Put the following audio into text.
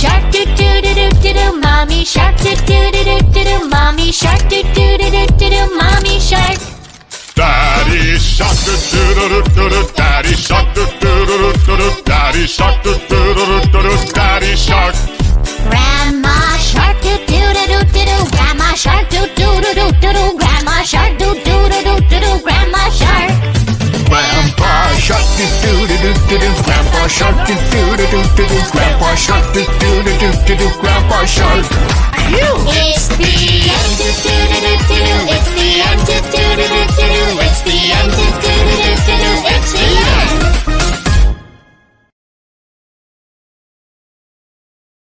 Shark doo doo doo doo doo, Mommy shark, doo doo doo doo, mommy shark, doo doo. Daddy shark, daddy shark, daddy shark. Grandma shark, do do do do. Grandma shark, do do do do. Grandma shark, do do do do. Grandma shark. Grandpa shark, do do do do do. Grandpa shark, do do do do do. Grandpa shark, do do do do do. Grandpa shark. It's the end, do do do do. It's the end, do do do do. It's the end.